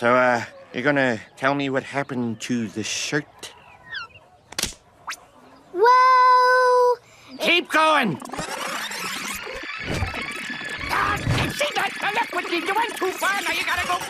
So, uh, you're gonna tell me what happened to the shirt? Well, Keep going! Ah, see that? Now look what you, you went too far. Now you gotta go back.